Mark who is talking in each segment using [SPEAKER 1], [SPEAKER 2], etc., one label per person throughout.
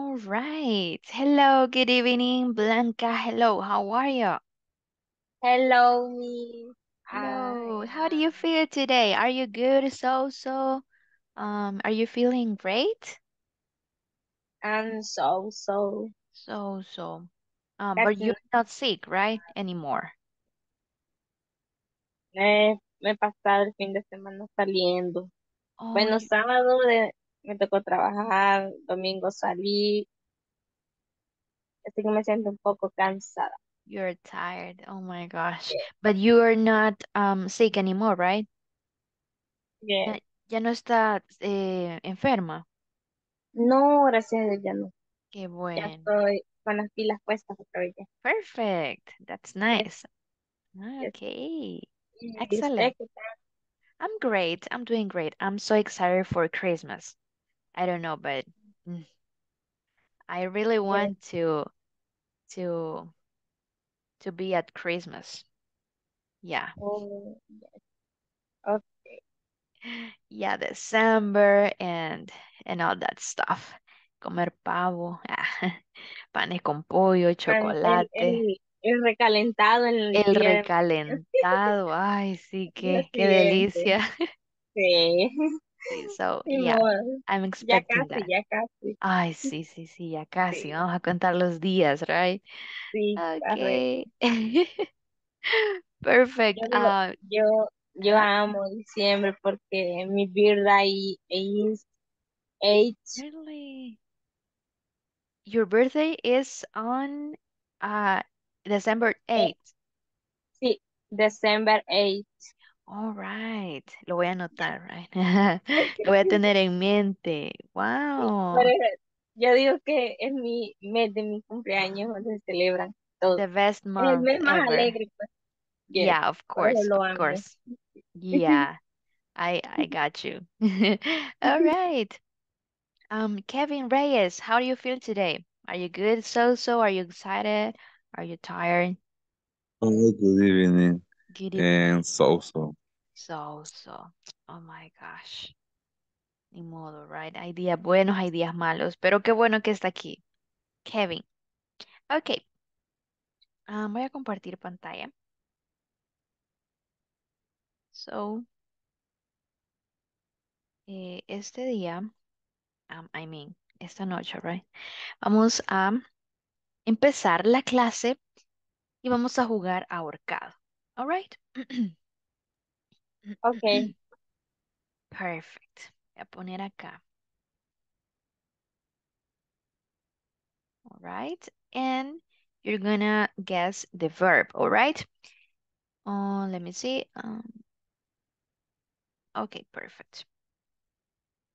[SPEAKER 1] All right. Hello, good evening, Blanca. Hello, how are you?
[SPEAKER 2] Hello, me.
[SPEAKER 1] Hello. How do you feel today? Are you good? So, so, um, are you feeling great?
[SPEAKER 2] am so, so.
[SPEAKER 1] So, so. Um, but
[SPEAKER 2] Casi
[SPEAKER 1] you're not sick, right? Anymore.
[SPEAKER 2] me, me pasado el fin de semana saliendo.
[SPEAKER 1] Oh,
[SPEAKER 2] Bueno,
[SPEAKER 1] you,
[SPEAKER 2] sábado de, me tocó trabajar, domingo salí, así que me siento un poco cansada.
[SPEAKER 1] you're tired. Oh my gosh. But you are not um sick anymore, right?
[SPEAKER 2] Yeah.
[SPEAKER 1] Ya, ya no estás eh, enferma.
[SPEAKER 2] No, gracias a Dios ya no.
[SPEAKER 1] Qué
[SPEAKER 2] Ya
[SPEAKER 1] bueno.
[SPEAKER 2] estoy con las pilas puestas otra vez.
[SPEAKER 1] Perfect. That's nice.
[SPEAKER 2] yes.
[SPEAKER 1] Okay.
[SPEAKER 2] ¿Y usted
[SPEAKER 1] Excellent. I'm great. I'm doing great. I'm so excited for Christmas. I don't know, but mm, I really want to to to be at Christmas. Yeah.
[SPEAKER 2] Oh, yes. ok.
[SPEAKER 1] Yeah, December and and all that stuff. Comer pavo, panes con pollo,
[SPEAKER 2] Pan- El,
[SPEAKER 1] chocolate,
[SPEAKER 2] el, el recalentado en el
[SPEAKER 1] el recalentado. Ay, sí, qué qué delicia.
[SPEAKER 2] Sí.
[SPEAKER 1] So yeah. I'm
[SPEAKER 2] Ya
[SPEAKER 1] expecting
[SPEAKER 2] casi,
[SPEAKER 1] that.
[SPEAKER 2] ya casi.
[SPEAKER 1] Ay, sí, sí, sí, ya casi.
[SPEAKER 2] Sí,
[SPEAKER 1] Vamos a contar los días, right?
[SPEAKER 2] sí.
[SPEAKER 1] Okay.
[SPEAKER 2] Yo
[SPEAKER 1] Perfect.
[SPEAKER 2] digo,
[SPEAKER 1] Uh,
[SPEAKER 2] yo, yo
[SPEAKER 1] huh?
[SPEAKER 2] amo diciembre porque mi birthday is eight,
[SPEAKER 1] Really? Your birthday is on uh December
[SPEAKER 2] eh,
[SPEAKER 1] 8th.
[SPEAKER 2] sí, December 8.
[SPEAKER 1] All right. Lo voy a anotar, right? Lo voy a tener en mente. Wow.
[SPEAKER 2] eso, yo digo que es mi mes de mi cumpleaños donde se celebran todo.
[SPEAKER 1] The best
[SPEAKER 2] Es el
[SPEAKER 1] month
[SPEAKER 2] mes más
[SPEAKER 1] ever.
[SPEAKER 2] alegre, pues, yes,
[SPEAKER 1] Yeah, of course,
[SPEAKER 2] lo
[SPEAKER 1] of course. Yeah, I I got you. All right. Um, Kevin Reyes, how do you feel today? Are you good? So so? Are you excited? Are you tired?
[SPEAKER 3] Oh, good evening.
[SPEAKER 1] Good evening.
[SPEAKER 3] And so so.
[SPEAKER 1] So so. Oh my gosh. Ni modo, right? Hay días buenos, hay días malos, pero qué bueno que está aquí. Kevin. Ok. ah, voy a compartir pantalla. So, eh, este día, um, I mean, esta noche, right? Vamos a empezar la clase y vamos a jugar ahorcado. All right?
[SPEAKER 2] Ok,
[SPEAKER 1] Perfect. Voy a poner acá. All right? And you're gonna guess the verb, all right? Uh, let me see. Um, okay, perfect.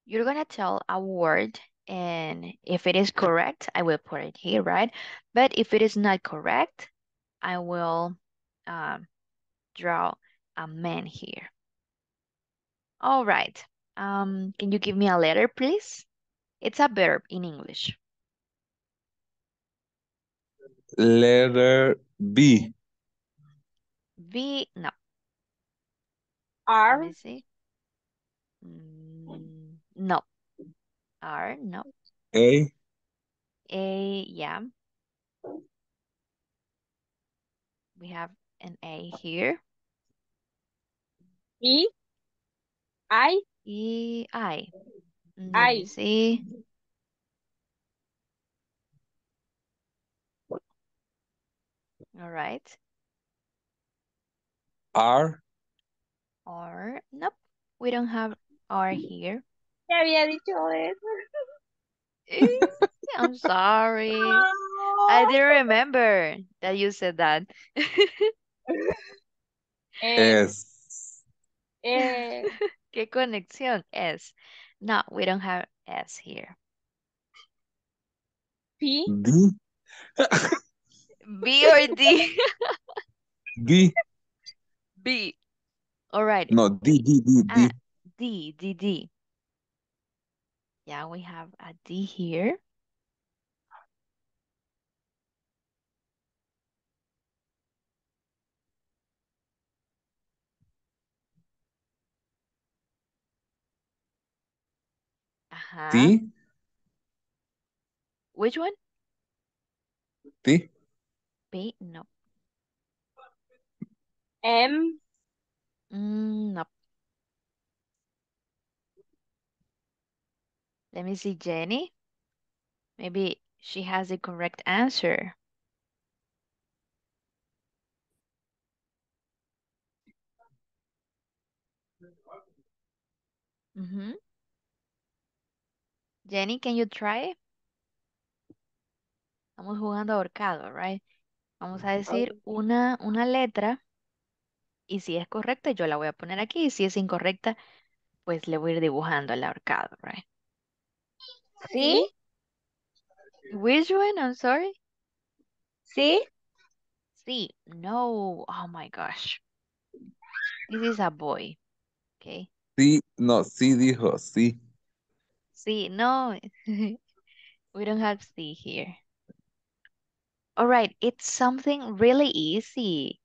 [SPEAKER 1] You're gonna tell a word and if it is correct, I will put it here, right? But if it is not correct, I will um, draw a man here. All right. Um, can you give me a letter, please? It's a verb in English.
[SPEAKER 3] Letter B.
[SPEAKER 1] B, no.
[SPEAKER 2] R?
[SPEAKER 1] Let me see. Mm, no. R, no.
[SPEAKER 3] A.
[SPEAKER 1] A, yeah. We have an A here.
[SPEAKER 2] E, I,
[SPEAKER 1] E, I. Let me
[SPEAKER 2] I,
[SPEAKER 1] see. All right.
[SPEAKER 3] R.
[SPEAKER 1] R, nope. We don't have R here.
[SPEAKER 2] ya había dicho eso.
[SPEAKER 1] Eh, I'm sorry. I didn't remember that you said that.
[SPEAKER 2] Eh,
[SPEAKER 3] S.
[SPEAKER 1] ¿Qué conexión es? No, we don't have S here.
[SPEAKER 2] P,
[SPEAKER 3] D.
[SPEAKER 1] B or D?
[SPEAKER 3] D.
[SPEAKER 1] B. All right.
[SPEAKER 3] No, D, D, D,
[SPEAKER 1] Ah,
[SPEAKER 3] D.
[SPEAKER 1] D, D, D. Yeah, we have a D here. Ajá.
[SPEAKER 3] T.
[SPEAKER 1] Which one?
[SPEAKER 3] T.
[SPEAKER 1] B? No.
[SPEAKER 4] M.
[SPEAKER 1] Mm, no. Let me see, Jenny. Maybe she has the correct answer. Mhm. Jenny, can you try? Estamos jugando ahorcado, right? Vamos a decir una, una letra y si es correcta yo la voy a poner aquí y si es incorrecta pues le voy a ir dibujando el ahorcado, right?
[SPEAKER 4] ¿Sí?
[SPEAKER 1] Which one? I'm sorry.
[SPEAKER 4] ¿Sí?
[SPEAKER 1] Sí, no. Oh my gosh. This is a boy. Okay.
[SPEAKER 3] Sí, no, sí dijo, sí.
[SPEAKER 1] Sí, no. We don't have C here. All right, it's something really easy.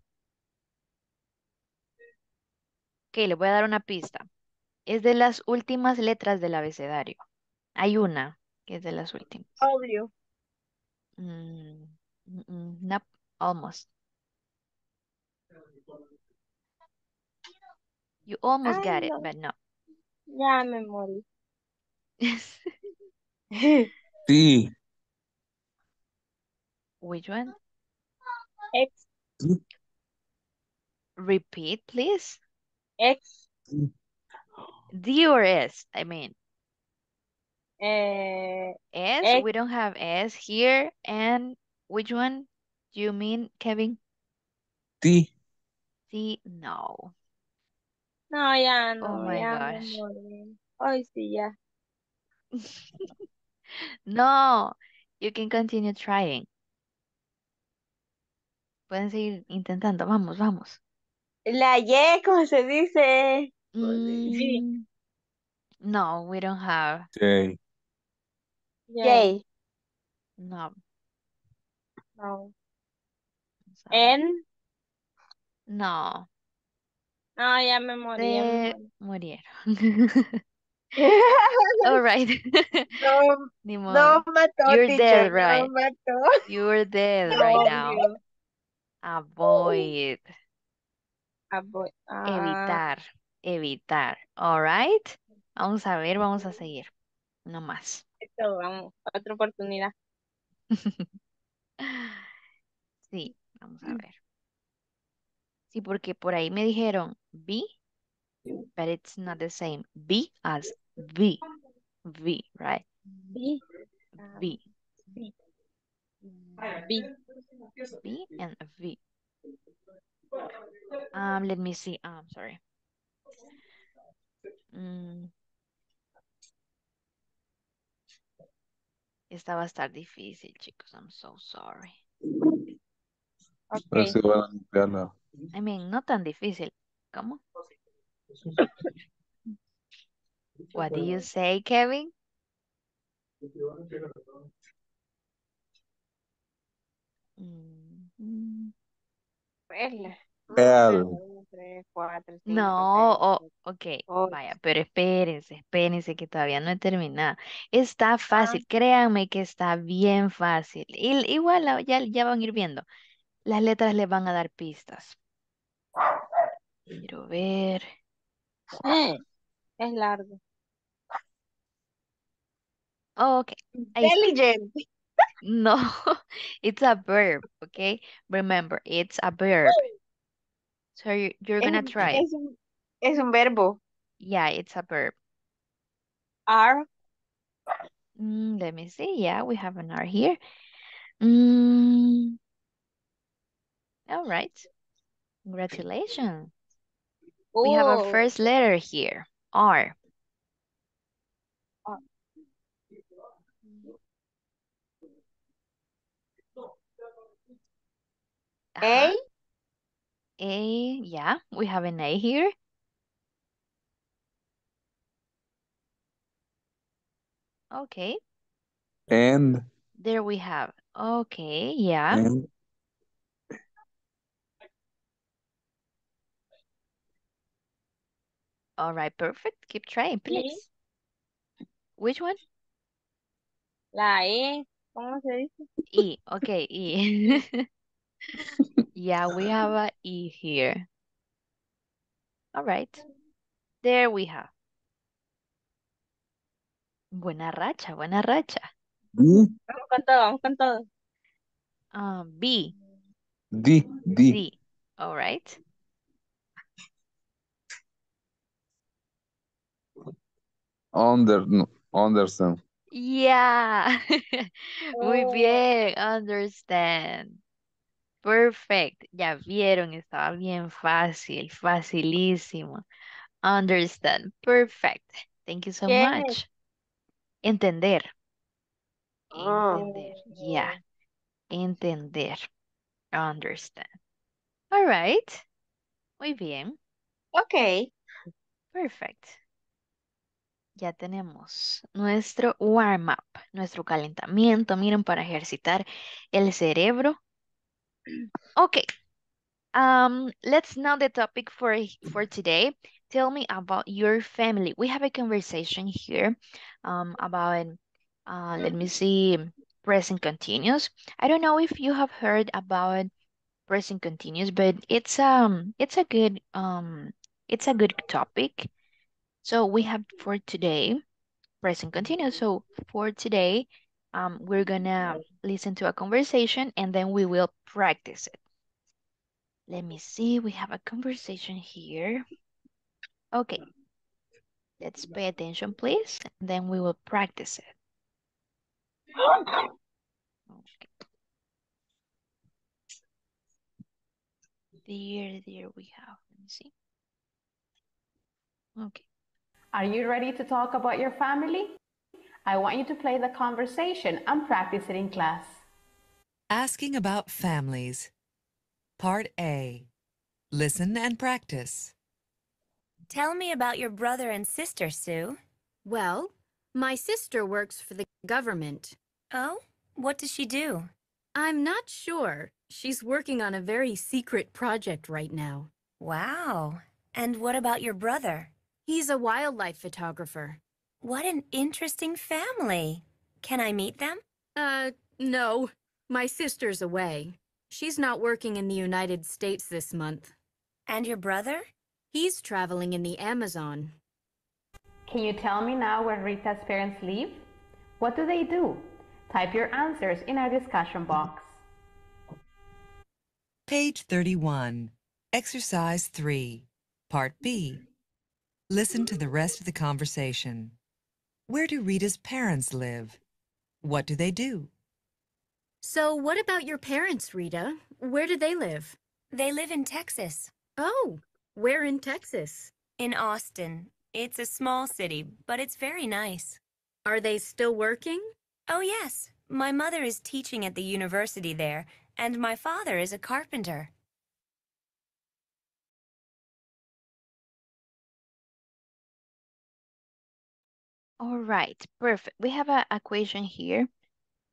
[SPEAKER 1] Ok, le voy a dar una pista. Es de las últimas letras del abecedario. Hay una que es de las últimas.
[SPEAKER 4] Obvio.
[SPEAKER 1] Mm, mm, mm, nope, almost. You almost got it,
[SPEAKER 4] no.
[SPEAKER 1] but no.
[SPEAKER 4] Ya me morí.
[SPEAKER 3] Sí.
[SPEAKER 1] Which one?
[SPEAKER 4] X.
[SPEAKER 1] Repeat, please.
[SPEAKER 4] X.
[SPEAKER 3] sí.
[SPEAKER 1] D or S? I mean,
[SPEAKER 4] Eh,
[SPEAKER 1] S?
[SPEAKER 4] X.
[SPEAKER 1] We don't have S here. And which one do you mean, Kevin?
[SPEAKER 3] Sí.
[SPEAKER 1] C? No.
[SPEAKER 4] no, ya
[SPEAKER 1] Oh
[SPEAKER 4] no,
[SPEAKER 1] my
[SPEAKER 4] ya me
[SPEAKER 1] gosh.
[SPEAKER 4] morí. Ay, sí, ya.
[SPEAKER 1] No, you can continue trying. Pueden seguir intentando. Vamos, vamos.
[SPEAKER 4] La Y, ¿cómo se dice?
[SPEAKER 1] Mm, no, we don't have.
[SPEAKER 3] J.
[SPEAKER 4] J.
[SPEAKER 1] No.
[SPEAKER 4] No.
[SPEAKER 1] ver.
[SPEAKER 4] N.
[SPEAKER 1] No,
[SPEAKER 4] No, ya me morí,
[SPEAKER 1] se murieron. All right.
[SPEAKER 4] No,
[SPEAKER 1] Ni
[SPEAKER 4] no
[SPEAKER 1] modo.
[SPEAKER 4] mató,
[SPEAKER 1] You're
[SPEAKER 4] teacher,
[SPEAKER 1] dead,
[SPEAKER 4] no
[SPEAKER 1] right?
[SPEAKER 4] mató.
[SPEAKER 1] You're dead right now.
[SPEAKER 4] Obvio.
[SPEAKER 1] Avoid.
[SPEAKER 4] Ah, ah,
[SPEAKER 1] Evitar. Evitar. All right. Vamos a ver, vamos a seguir. No más.
[SPEAKER 4] esto, vamos, otra oportunidad.
[SPEAKER 1] Sí, vamos a ver. Sí, porque por ahí me dijeron B, but it's not the same. B as V. V, right?
[SPEAKER 4] B.
[SPEAKER 1] V.
[SPEAKER 4] B. B.
[SPEAKER 1] B and V. Um, let me see. I'm sorry. Mm. Esta va a estar difícil, chicos. I'm so sorry.
[SPEAKER 4] Ok.
[SPEAKER 3] si van a limpiarla.
[SPEAKER 1] I mean, no tan difícil. ¿Cómo? What do you say, Kevin? Mm, mm.
[SPEAKER 4] Cinco,
[SPEAKER 1] No, oh, ok, vaya, pero espérense, espérense que todavía no he terminado. Está
[SPEAKER 4] Ah,
[SPEAKER 1] fácil, créanme que está bien fácil. Y- igual ya, ya van a ir viendo. Las letras le van a dar pistas. Quiero ver.
[SPEAKER 4] Es largo.
[SPEAKER 1] Oh, ok.
[SPEAKER 4] Intelligent.
[SPEAKER 1] No, it's a verb, okay? Remember, it's a verb. So you- you're gonna try it.
[SPEAKER 4] es un, es un verbo.
[SPEAKER 1] Yeah, it's a verb.
[SPEAKER 4] Are.
[SPEAKER 1] Mm, let me see. Yeah, we have an R here. Mm, all right. Congratulations. We have our
[SPEAKER 4] Oh.
[SPEAKER 1] first letter here. R.
[SPEAKER 4] Ah.
[SPEAKER 1] Uh-huh.
[SPEAKER 4] A.
[SPEAKER 1] A, yeah, we have an A here. Okay,
[SPEAKER 3] And.
[SPEAKER 1] there we have. Okay, yeah.
[SPEAKER 3] And.
[SPEAKER 1] All right, perfect. Keep trying,
[SPEAKER 4] E.
[SPEAKER 1] please. Which one?
[SPEAKER 4] La E. ¿Cómo se dice?
[SPEAKER 1] E, okay, E. yeah, we have a E here. All right. There we have. Buena racha, buena racha.
[SPEAKER 3] D,
[SPEAKER 4] Vamos con todo, vamos con todo.
[SPEAKER 1] Um, B,
[SPEAKER 3] D, D.
[SPEAKER 1] D. All right.
[SPEAKER 3] Under, no, understand.
[SPEAKER 1] Yeah. Muy
[SPEAKER 4] Oh.
[SPEAKER 1] bien, understand. Perfect. Ya vieron, estaba bien fácil, facilísimo. Understand. Perfect. Thank you so much. Entender. Entender. Yeah. Entender. Understand. All right. Muy bien.
[SPEAKER 4] Ok.
[SPEAKER 1] Perfect. Ya tenemos nuestro warm-up, nuestro calentamiento, miren, para ejercitar el cerebro. Okay. Um, let's know the topic for for today. Tell me about your family. We have a conversation here um, about, uh, let me see, present continuous. I don't know if you have heard about present continuous, but it's um it's a good um it's a good topic. So we have for today present continuous. So for today, um, we're gonna listen to a conversation and then we will practice it. Let me see, we have a conversation here. Okay, let's pay attention, please, and then we will practice it. Okay. There, there we have, let me see. Okay.
[SPEAKER 5] Are you ready to talk about your family? I want you to play the conversation and practice it in class.
[SPEAKER 6] Asking about families. Part A. Listen and practice.
[SPEAKER 7] Tell me about your brother and sister, Sue.
[SPEAKER 8] Well, my sister works for the government.
[SPEAKER 7] Oh? What does she do?
[SPEAKER 8] I'm not sure. She's working on a very secret project right now.
[SPEAKER 7] Wow. And what about your brother?
[SPEAKER 8] He's a wildlife photographer.
[SPEAKER 7] What an interesting family. Can I meet them?
[SPEAKER 8] Uh, no. My sister's away. She's not working in the United States this month.
[SPEAKER 7] And your brother?
[SPEAKER 8] He's traveling in the Amazon.
[SPEAKER 5] Can you tell me now where Rita's parents live? What do they do? Type your answers in our discussion box.
[SPEAKER 6] Page 31. Exercise 3. Part B. Listen to the rest of the conversation. Where do Rita's parents live? What do they do?
[SPEAKER 8] So, what about your parents, Rita? Where do they live?
[SPEAKER 7] They live in Texas.
[SPEAKER 8] Oh, where in Texas?
[SPEAKER 7] In Austin. It's a small city, but it's very nice.
[SPEAKER 8] Are they still working?
[SPEAKER 7] Oh, yes. My mother is teaching at the university there, and my father is a carpenter.
[SPEAKER 1] All right, perfect. We have a, a question here.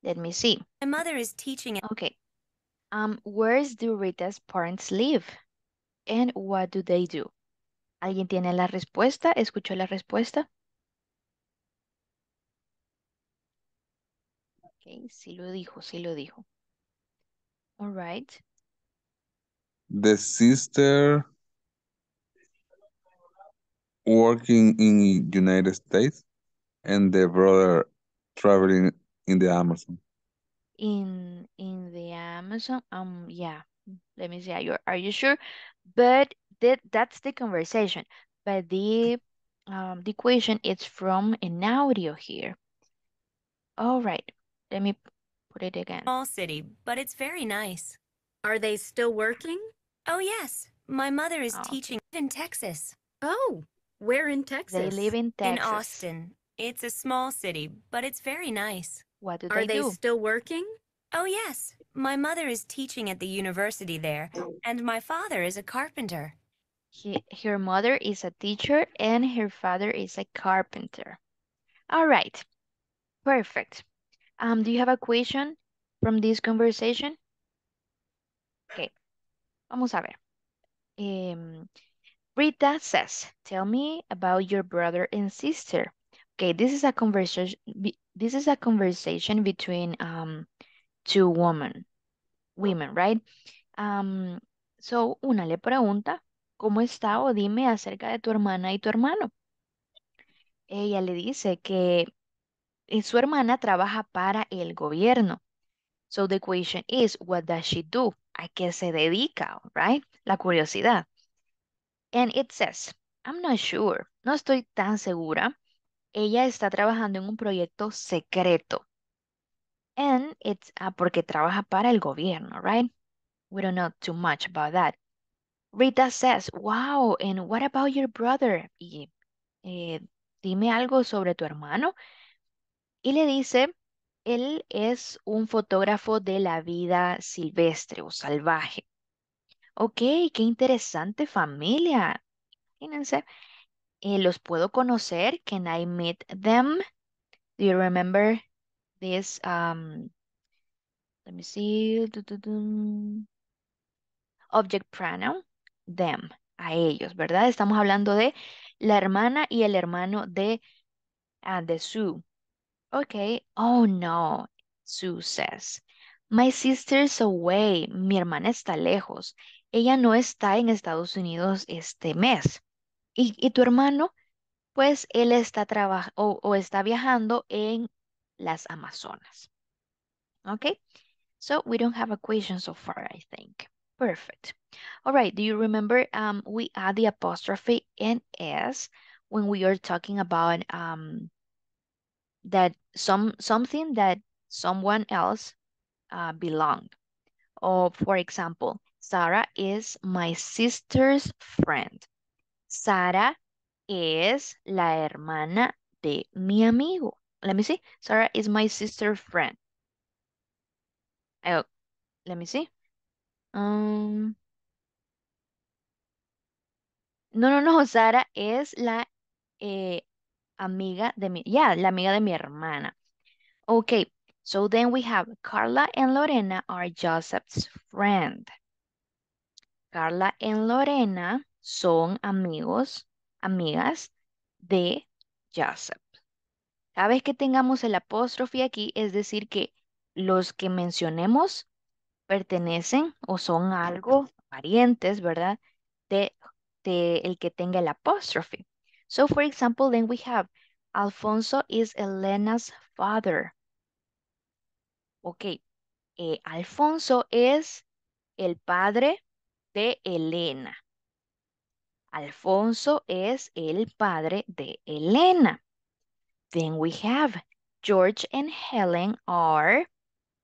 [SPEAKER 1] Let me see.
[SPEAKER 7] My mother is teaching at
[SPEAKER 1] Okay. Um, where do Rita's parents live? And what do they do? ¿Alguien tiene la respuesta? ¿Escuchó la respuesta? Ok, sí lo dijo, sí lo dijo. All right.
[SPEAKER 3] The sister working in United States and the brother traveling in the Amazon.
[SPEAKER 1] In in the Amazon, um, yeah. Let me see. Are you are you sure? But that that's the conversation. But the um the question is from an audio here. All right. Let me put it again.
[SPEAKER 7] small city, but it's very nice.
[SPEAKER 8] Are they still working?
[SPEAKER 7] Oh, yes. My mother is
[SPEAKER 1] Oh,
[SPEAKER 7] teaching in Texas.
[SPEAKER 8] Oh, where in Texas?
[SPEAKER 1] They live in Texas.
[SPEAKER 7] In Austin. It's a small city, but it's very nice.
[SPEAKER 1] What do they
[SPEAKER 8] Are
[SPEAKER 1] they
[SPEAKER 8] they
[SPEAKER 1] do?
[SPEAKER 8] still working?
[SPEAKER 7] Oh, yes. My mother is teaching at the university there, and my father is a carpenter.
[SPEAKER 1] He, her mother is a teacher and her father is a carpenter. All right. Perfect. Um, do you have a question from this conversation? Okay. Vamos a ver. Em, Rita says, tell me about your brother and sister. Okay, this is a conversation. this is a conversation between um, two women, women, right? Um, so, una le pregunta, ¿cómo está? O dime acerca de tu hermana y tu hermano. Ella le dice que eh, su hermana trabaja para el gobierno. So the question is, what does she do? ¿A qué se dedica? Right? La curiosidad. And it says, I'm not sure. No estoy tan segura. Ella está trabajando en un proyecto secreto. And it's uh, porque trabaja para el gobierno, right? We don't know too much about that. Rita says, wow, and what about your brother? Y eh, dime algo sobre tu hermano. Y le dice, él es un fotógrafo de la vida silvestre o salvaje. Ok, qué interesante familia. Imagínense. Eh, los puedo conocer. Can I meet them? Do you remember this? Um, let me see. Object pronoun, them, a ellos, ¿verdad? Estamos hablando de la hermana y el hermano de, ah, de Sue. Ok. Oh, no. Sue says. My sister's away. Mi hermana está lejos. Ella no está en Estados Unidos este mes. ¿Y, y tu hermano? Pues él está trabajando o, o está viajando en las Amazonas. Okay, so we don't have a question so far, I think. Perfect. All right, do you remember um, we add the apostrophe and S when we are talking about um, that some something that someone else uh, belonged. Or for example, Sarah is my sister's friend. Sara es la hermana de mi amigo. Let me see. Sarah is my sister's friend. Oh, let me see. Um, no, no, no. Sara es la eh, amiga de mi, yeah, la amiga de mi hermana. Okay, so then we have Carla and Lorena are Joseph's friend. Carla and Lorena son amigos, amigas de Joseph. Cada vez que tengamos el apóstrofe aquí, es decir que los que mencionemos pertenecen o son algo parientes, ¿verdad? De, de el que tenga el apóstrofe. So, for example, then we have Alfonso is Elena's father. Ok, eh, Alfonso es el padre de Elena. Alfonso es el padre de Elena. Then we have George and Helen are.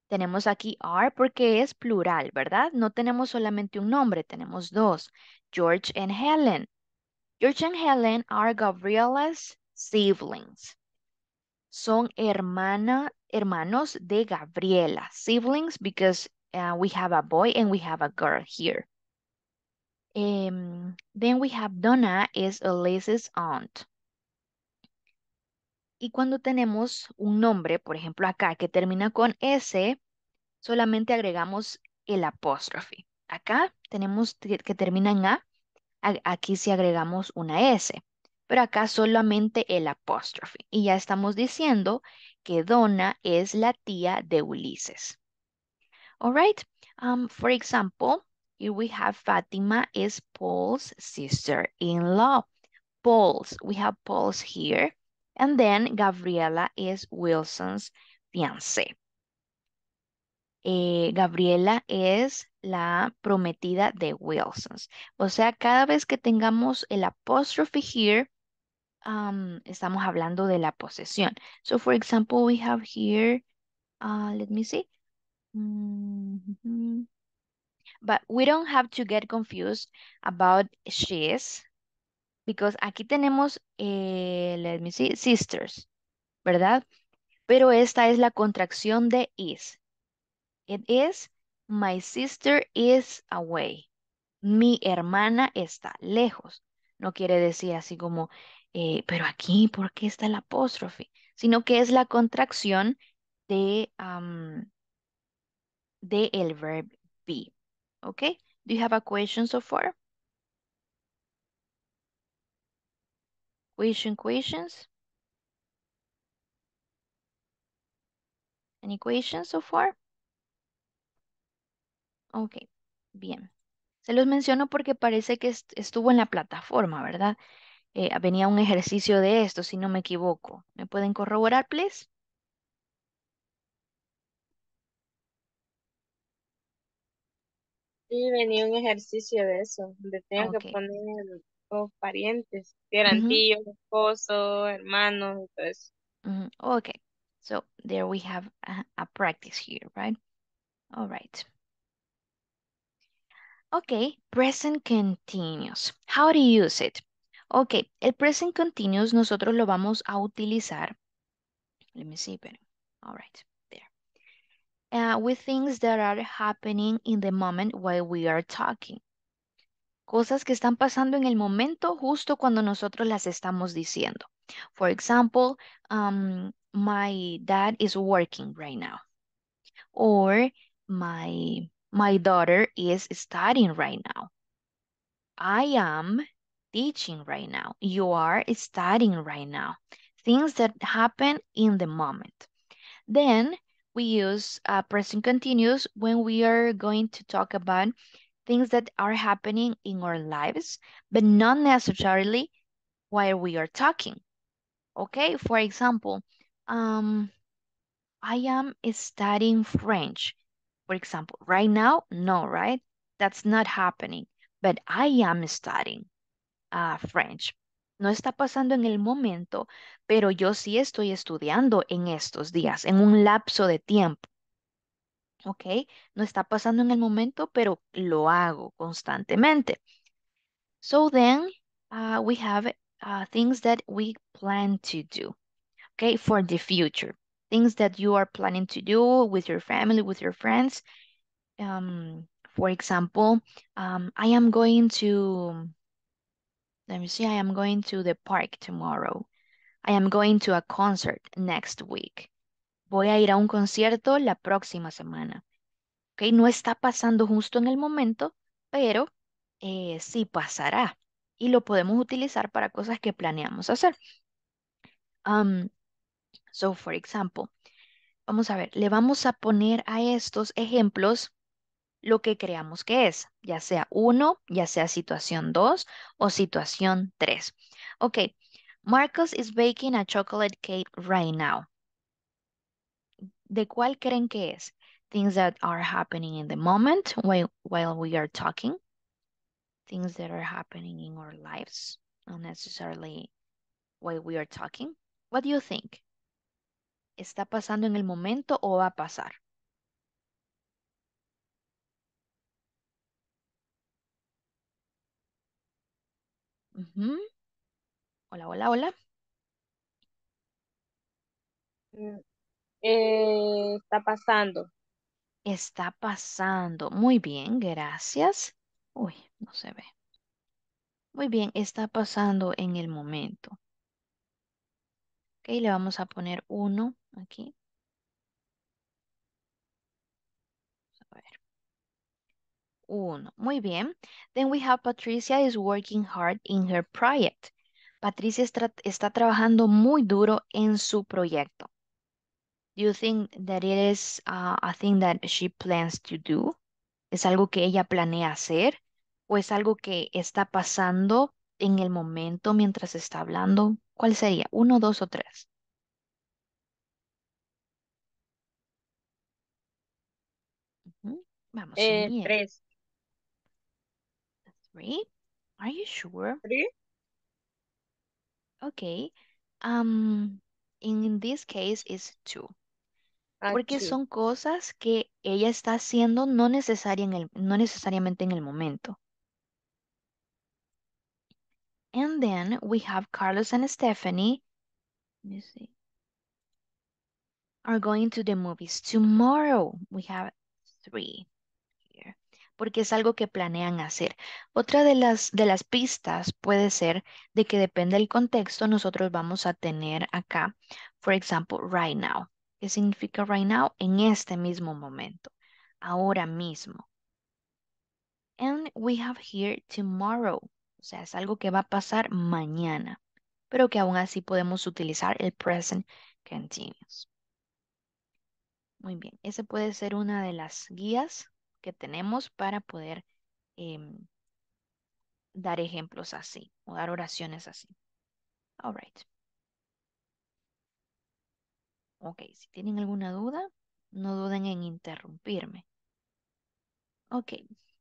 [SPEAKER 1] Tenemos aquí are porque es plural, ¿verdad? No tenemos solamente un nombre, tenemos dos. George and Helen. George and Helen are Gabriela's siblings. Son hermana, hermanos de Gabriela. Siblings because uh, we have a boy and we have a girl here. Um, then we have Donna is Elise's aunt. Y cuando tenemos un nombre, por ejemplo acá, que termina con S, solamente agregamos el apóstrofe. Acá tenemos que, que termina en A, aquí sí agregamos una S, pero acá solamente el apóstrofe. Y ya estamos diciendo que Donna es la tía de Ulises. All right, um, for example, here we have Fatima is Paul's sister-in-law. Paul's, we have Paul's here. And then Gabriela is Wilson's fiancé. Eh, Gabriela es la prometida de Wilson's. O sea, cada vez que tengamos el apostrophe here, um, estamos hablando de la posesión. So, for example, we have here, uh, let me see. Mm -hmm. But we don't have to get confused about she's, because aquí tenemos, eh, let me see, sisters, ¿verdad? Pero esta es la contracción de is. It is, my sister is away. Mi hermana está lejos. No quiere decir así como, eh, pero aquí, ¿por qué está el apóstrofe? Sino que es la contracción de, um, de el verb be. Okay? Do you have a question so far? Question, questions? Any questions so far? Ok, bien. Se los menciono porque parece que est- estuvo en la plataforma, ¿verdad? Eh, venía un ejercicio de esto, si no me equivoco. ¿Me pueden corroborar, please?
[SPEAKER 4] Sí, venía un ejercicio de eso, donde tenía que
[SPEAKER 1] Ok.
[SPEAKER 4] poner los parientes, que eran
[SPEAKER 1] Ujú,
[SPEAKER 4] tíos, esposos, hermanos, y todo eso.
[SPEAKER 1] ujú. Okay, so there we have a, a practice here, right? All right. Okay, present continuous. How to use it? Okay, el present continuous nosotros lo vamos a utilizar. Let me see, pero, all right. Uh, with things that are happening in the moment while we are talking. Cosas que están pasando en el momento justo cuando nosotros las estamos diciendo. For example, um, my dad is working right now. Or my my daughter is studying right now. I am teaching right now. You are studying right now. Things that happen in the moment. Then we use uh, present continuous when we are going to talk about things that are happening in our lives, but not necessarily while we are talking. Okay, for example, um, I am studying French. For example, right now, no, right? That's not happening, but I am studying uh, French. No está pasando en el momento, pero yo sí estoy estudiando en estos días, en un lapso de tiempo. ¿Ok? No está pasando en el momento, pero lo hago constantemente. So then uh, we have uh, things that we plan to do, okay, for the future. Things that you are planning to do with your family, with your friends. Um, for example, um, I am going to, let me see, I am going to the park tomorrow. I am going to a concert next week. Voy a ir a un concierto la próxima semana. Okay, no está pasando justo en el momento, pero eh, sí pasará. Y lo podemos utilizar para cosas que planeamos hacer. Um, so, for example, vamos a ver, le vamos a poner a estos ejemplos lo que creamos que es, ya sea uno, ya sea situación 2 o situación 3. Ok, Marcos is baking a chocolate cake right now. ¿De cuál creen que es? Things that are happening in the moment while, while we are talking. Things that are happening in our lives, not necessarily while we are talking. What do you think? ¿Está pasando en el momento o va a pasar? Ujú. Hola, hola, hola.
[SPEAKER 4] Mm, eh, está pasando.
[SPEAKER 1] Está pasando. Muy bien, gracias. Uy, no se ve. Muy bien, está pasando en el momento. Ok, le vamos a poner uno aquí. A ver. Uno. Muy bien. Then we have Patricia is working hard in her project. Patricia está, está trabajando muy duro en su proyecto. Do you think that it is uh, a thing that she plans to do? ¿Es algo que ella planea hacer? ¿O es algo que está pasando en el momento mientras está hablando? ¿Cuál sería? ¿Uno, dos o tres? Vamos,
[SPEAKER 4] Eh, tres.
[SPEAKER 1] Three. Are you sure?
[SPEAKER 4] ¿Tres?
[SPEAKER 1] Okay. Um, in this case is two.
[SPEAKER 4] Ah,
[SPEAKER 1] Porque son cosas que ella está haciendo no necesaria en el, no necesariamente en el momento. And then we have Carlos and Stephanie. Let me see. Are going to the movies tomorrow. We have three. Porque es algo que planean hacer. Otra de las, de las pistas puede ser de que depende del contexto, nosotros vamos a tener acá, for example, right now. ¿Qué significa right now? En este mismo momento. Ahora mismo. And we have here tomorrow. O sea, es algo que va a pasar mañana, pero que aún así podemos utilizar el present continuous. Muy bien. Esa puede ser una de las guías que tenemos para poder em, dar ejemplos así o dar oraciones así. All right. Ok, si tienen alguna duda, no duden en interrumpirme. Ok,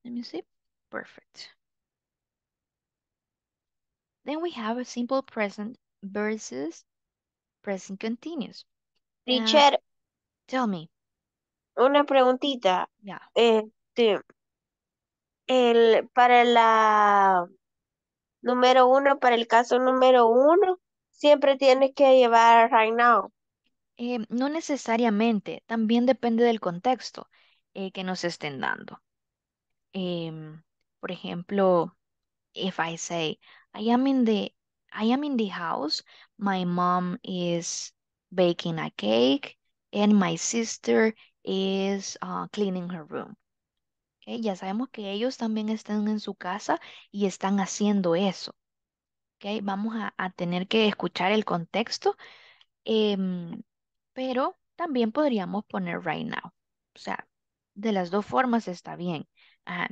[SPEAKER 1] let me see. Perfect. Then we have a simple present versus present continuous. Uh,
[SPEAKER 4] Teacher,
[SPEAKER 1] tell me.
[SPEAKER 4] Una preguntita. Este, el, para la número uno, para el caso número uno, siempre tienes que llevar right now.
[SPEAKER 1] Eh, no necesariamente, también depende del contexto eh, que nos estén dando. Em, por ejemplo, if I say, I am in the, I am in the house, my mom is baking a cake, and my sister is uh, cleaning her room. Ok, Ya sabemos que ellos también están en su casa y están haciendo eso. Ok, Vamos a, a tener que escuchar el contexto Em, pero también podríamos poner right now. O sea, de las dos formas está bien. Ajá.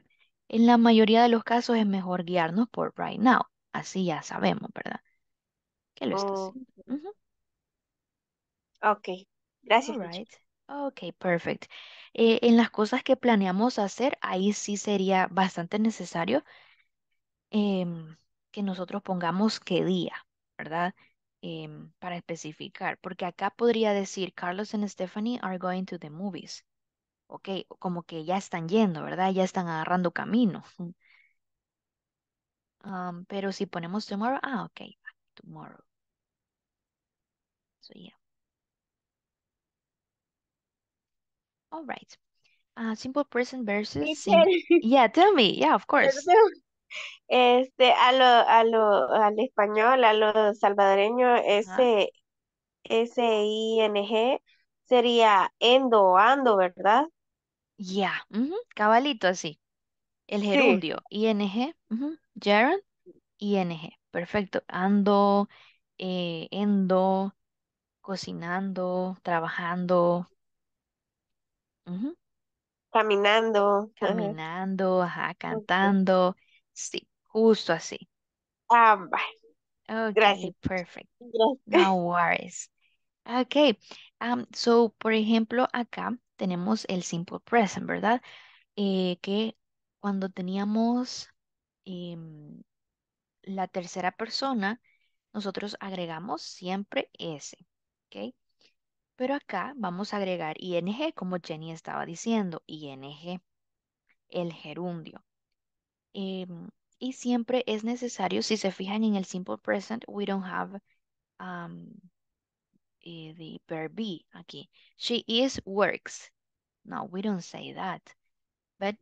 [SPEAKER 1] En la mayoría de los casos es mejor guiarnos por right now. Así ya sabemos, ¿verdad? Que lo está
[SPEAKER 4] Oh,
[SPEAKER 1] haciendo.
[SPEAKER 4] Ok, gracias,
[SPEAKER 1] All
[SPEAKER 4] teacher.
[SPEAKER 1] right. Ok, perfect. Eh, en las cosas que planeamos hacer, ahí sí sería bastante necesario em, que nosotros pongamos qué día, ¿verdad? Em, para especificar, porque acá podría decir Carlos and Stephanie are going to the movies. Ok, como que ya están yendo, ¿verdad? Ya están agarrando camino. Pero si ponemos tomorrow, ah, ok, tomorrow. So yeah. All right. Uh, simple present versus Yeah, tell me. Yeah, of course.
[SPEAKER 4] Este, a lo, a lo, al español, a lo salvadoreño, ese S-I-N-G sería endo o ando, ¿verdad?
[SPEAKER 1] Yeah, ujú, Cabalito así. El
[SPEAKER 4] Sí.
[SPEAKER 1] gerundio, ing, ujú, gerund, ing. Perfecto. Ando, eh, endo, cocinando, trabajando, ujú,
[SPEAKER 4] Caminando. ajá.
[SPEAKER 1] caminando, ajá,
[SPEAKER 4] Ok.
[SPEAKER 1] cantando. Sí, justo así.
[SPEAKER 4] Ah.
[SPEAKER 1] Ok,
[SPEAKER 4] Gracias.
[SPEAKER 1] perfect.
[SPEAKER 4] Gracias.
[SPEAKER 1] No worries. Ok, um, so, por ejemplo, acá tenemos el simple present, ¿verdad? Eh, que cuando teníamos em, la tercera persona, nosotros agregamos siempre S, ¿ok? Pero acá vamos a agregar ing, como Jenny estaba diciendo, ing, el gerundio. Em, y siempre es necesario, si se fijan en el simple present, we don't have um, eh, the verb be aquí. She is works. No, we don't say that. But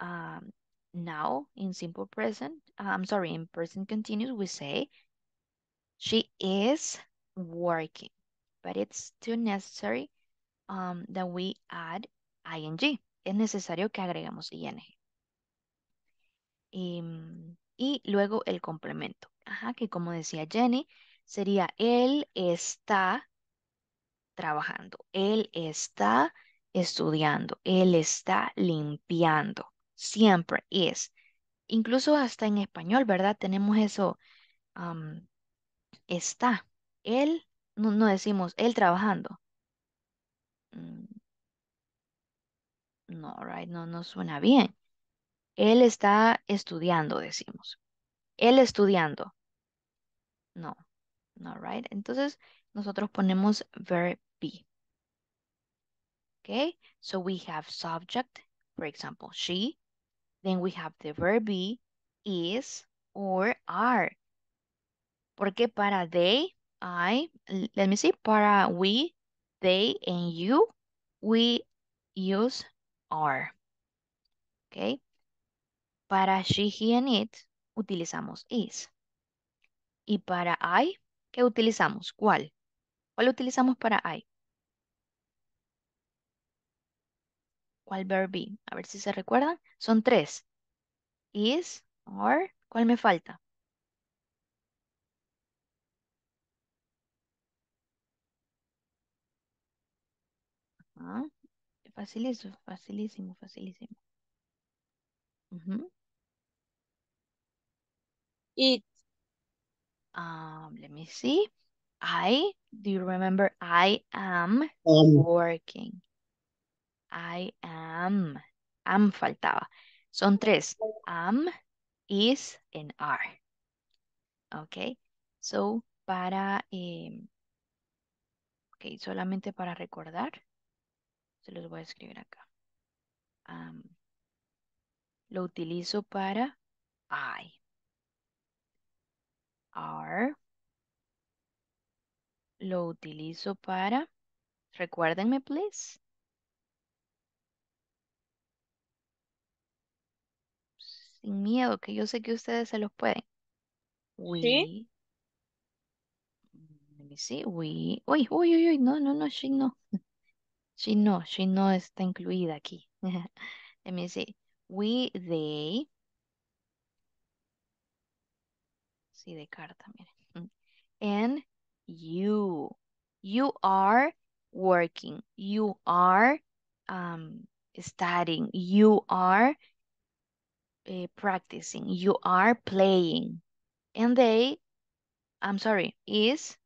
[SPEAKER 1] um, now in simple present, uh, I'm sorry, in present continuous, we say she is working. But it's too necessary um, that we add ing. Es necesario que agregamos ing. Em, y luego el complemento. Ajá, que como decía Jenny, sería él está trabajando, él está estudiando, él está limpiando. Siempre es. Incluso hasta en español, ¿verdad? Tenemos eso, está. Él, no, decimos él trabajando. Mm, No, right, no, no suena bien. Él está estudiando, decimos. Él estudiando. No, no, right. Entonces, nosotros ponemos verb be. Okay, so we have subject, for example, she. Then we have the verb be, is, or are. Porque para they, I, let me see, para we, they, and you, we use are. Okay. Para she, he, and it, utilizamos is. Y para I, ¿qué utilizamos? ¿Cuál? ¿Cuál utilizamos para I? ¿Cuál verb be? A ver si se recuerdan. Son tres. Is, are, ¿cuál me falta? Ah, facilísimo, facilísimo, facilísimo. Ujú.
[SPEAKER 4] Eat.
[SPEAKER 1] Um, let me see. I, do you remember? I am
[SPEAKER 4] Um.
[SPEAKER 1] working. I am. Am faltaba. Son tres. Am, is, and are. Ok. So, para, em, ok, solamente para recordar, se los voy a escribir acá. Lo utilizo para I. Are. Lo utilizo para, recuérdenme, please. Sin miedo, que yo sé que ustedes se los pueden. We.
[SPEAKER 4] Sí.
[SPEAKER 1] Let me see. We. Uy, uy, uy, uy. No, no, no, she no. She no, she no está incluida aquí. Let me see. We, they. Sí, de carta, miren. And you. You are working. You are um, studying. You are eh, practicing. You are playing. And they, I'm sorry, is.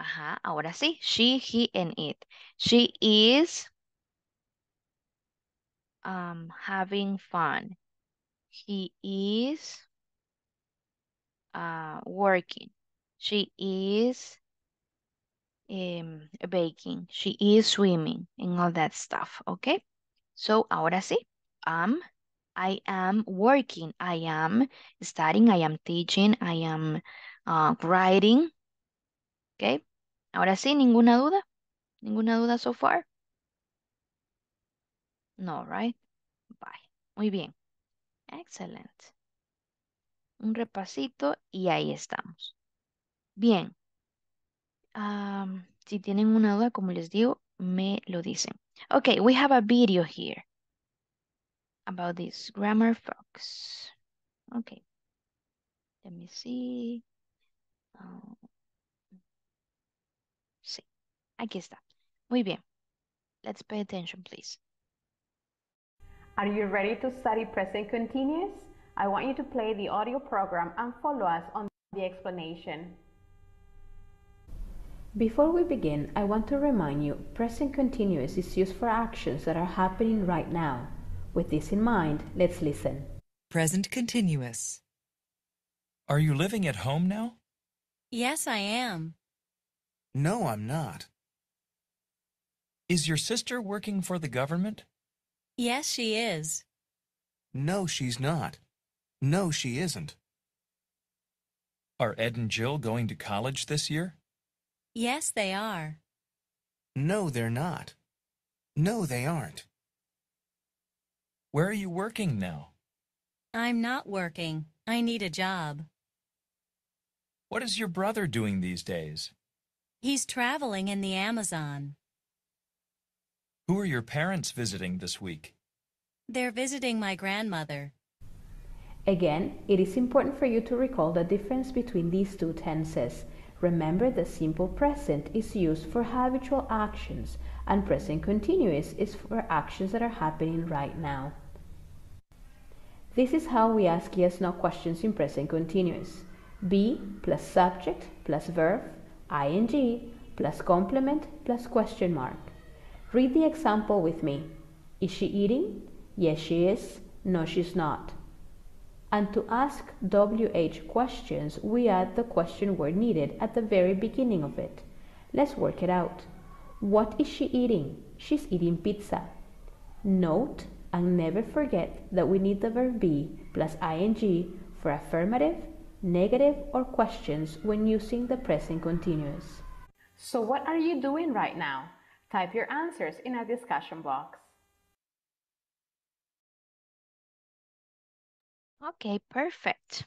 [SPEAKER 1] Ajá, ahora sí. She, he, and it. She is um, having fun. He is uh, working. She is um, baking. She is swimming and all that stuff. Okay. So ahora sí. Um, I am working. I am studying. I am teaching. I am uh, writing. Okay. Ahora sí, ninguna duda. Ninguna duda so far. No, right? Bye. Muy bien. Excellent. Un repasito y ahí estamos. Bien. Si tienen una duda, como les digo, me lo dicen. Okay, we have a video here about this grammar fox. Okay. Let me see. Oh, aquí está. Muy bien. Let's pay attention, please.
[SPEAKER 5] Are you ready to study present continuous? I want you to play the audio program and follow us on the explanation. Before we begin, I want to remind you present continuous is used for actions that are happening right now. With this in mind, let's listen.
[SPEAKER 6] Present continuous.
[SPEAKER 9] Are you living at home now?
[SPEAKER 7] Yes, I am.
[SPEAKER 9] No, I'm not. Is your sister working for the government?
[SPEAKER 7] Yes, she is.
[SPEAKER 9] No, she's not. No, she isn't. Are Ed and Jill going to college this year?
[SPEAKER 7] Yes, they are.
[SPEAKER 9] No, they're not. No, they aren't. Where are you working now?
[SPEAKER 7] I'm not working. I need a job.
[SPEAKER 9] What is your brother doing these days?
[SPEAKER 7] He's traveling in the Amazon.
[SPEAKER 9] Who are your parents visiting this week?
[SPEAKER 7] They're visiting my grandmother.
[SPEAKER 5] Again, it is important for you to recall the difference between these two tenses. Remember the simple present is used for habitual actions and present continuous is for actions that are happening right now. This is how we ask yes no questions in present continuous. Be plus subject plus verb, ing plus complement plus question mark. Read the example with me. Is she eating? Yes, she is. No, she's not. And to ask WH questions, we add the question word needed at the very beginning of it. Let's work it out. What is she eating? She's eating pizza. Note and never forget that we need the verb be plus ing for affirmative, negative, or questions when using the present continuous. So what are you doing right now? Type your answers in a discussion box.
[SPEAKER 1] Okay, perfect.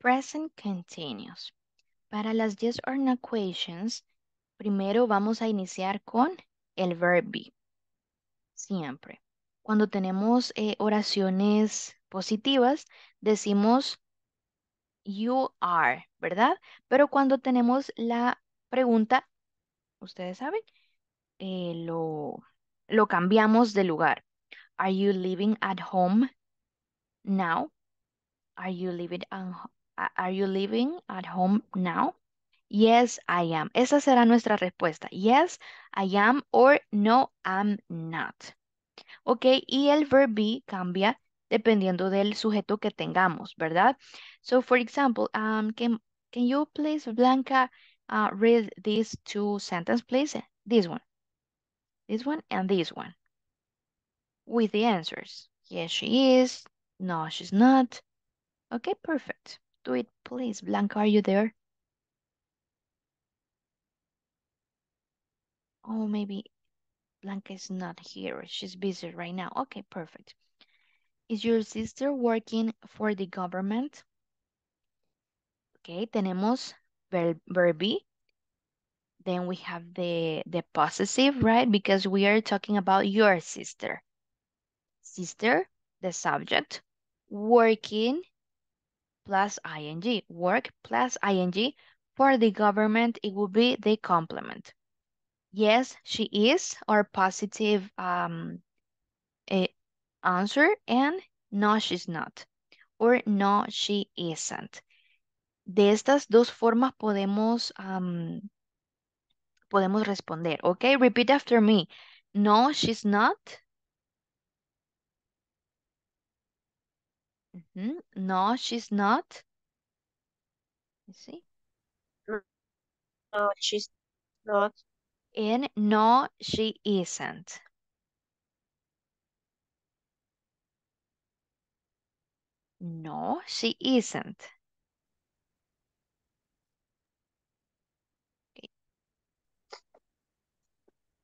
[SPEAKER 1] Present continuous. Para las yes or no questions, primero vamos a iniciar con el verb be. Siempre. Cuando tenemos eh, oraciones positivas, decimos you are, ¿verdad? Pero cuando tenemos la pregunta, ustedes saben, eh, lo, lo cambiamos de lugar. Are you living at home now? Are you living at, are you living at home now? Yes, I am. Esa será nuestra respuesta. Yes, I am or no, I'm not. Ok, y el verb be cambia dependiendo del sujeto que tengamos, ¿verdad? So, for example, um, can, can you please, Blanca, uh, read these two sentences, please? This one, this one, and this one. With the answers. Yes, she is. No, she's not. Okay, perfect. Do it, please. Blanca, are you there? Oh, maybe Blanca is not here. She's busy right now. Okay, perfect. Is your sister working for the government? Okay, tenemos verb, verb be. Then we have the, the possessive, right? Because we are talking about your sister. Sister, the subject. Working plus ing. Work plus ing. For the government, it will be the complement. Yes, she is, or positive um, eh, answer, and no, she's not, or no, she isn't. De estas dos formas podemos, um, podemos responder, ¿ok? Repeat after me. No, she's not. No, she's not. See?
[SPEAKER 4] No, she's not.
[SPEAKER 1] And no, she isn't. No, she isn't.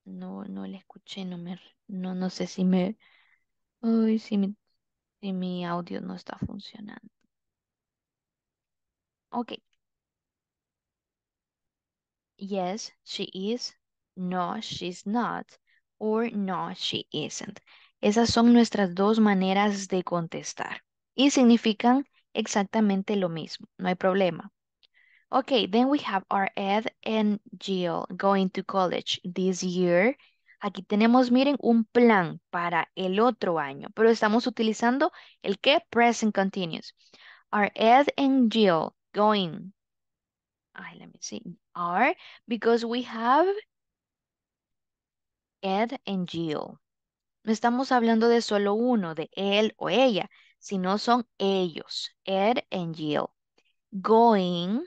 [SPEAKER 1] No, no le escuché, no me, no, no sé si me, uy, si mi, si mi audio no está funcionando. Ok. Yes, she is. No, she's not. Or no, she isn't. Esas son nuestras dos maneras de contestar. Y significan exactamente lo mismo. No hay problema. Okay, then we have our Ed and Jill going to college this year. Aquí tenemos, miren, un plan para el otro año, pero estamos utilizando el que present continuous. Are Ed and Jill going? Ay, let me see. Are because we have Ed and Jill. No estamos hablando de solo uno, de él o ella, sino son ellos, Ed and Jill. Going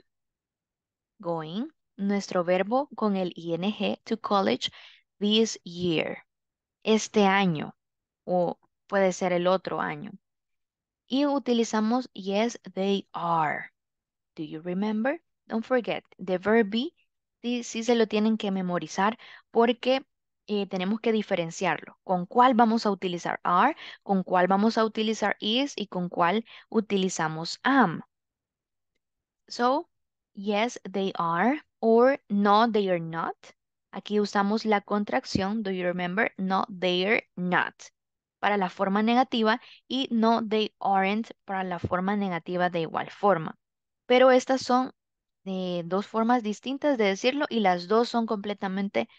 [SPEAKER 1] going, nuestro verbo con el ing to college this year, este año o puede ser el otro año. Y utilizamos yes, they are. Do you remember? Don't forget, the verb be, sí, se lo tienen que memorizar porque eh, tenemos que diferenciarlo. ¿Con cuál vamos a utilizar are? ¿Con cuál vamos a utilizar is? Y con cuál utilizamos am. So, Yes, they are. Or no, they are not. Aquí usamos la contracción, do you remember? No, they're not. Para la forma negativa y no, they aren't para la forma negativa de igual forma. Pero estas son eh, dos formas distintas de decirlo y las dos son completamente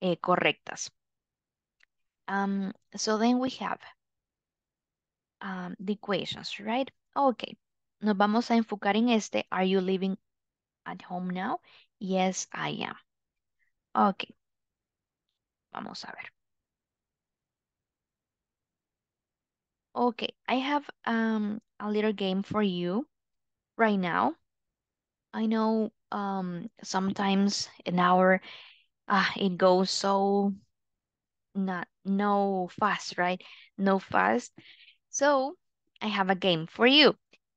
[SPEAKER 1] eh, correctas. Um, so then we have um, the equations, right? Okay. Nos vamos a enfocar en este. Are you living at home now? Yes, I am. Ok. Vamos a ver. Okay, I have um, a little game for you right now. I know um, sometimes an hour uh, it goes so not no fast, right? No fast. So I have a game for you.